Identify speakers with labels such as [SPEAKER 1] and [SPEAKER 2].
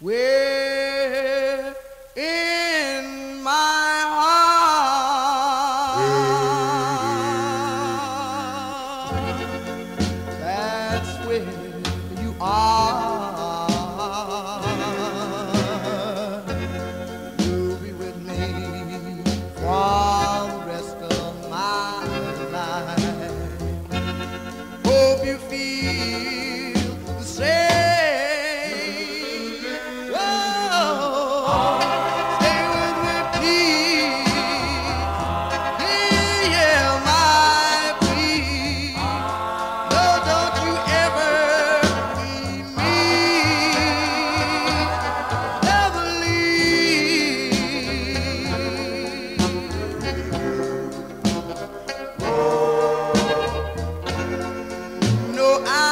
[SPEAKER 1] Where in my heart, that's where you are. no I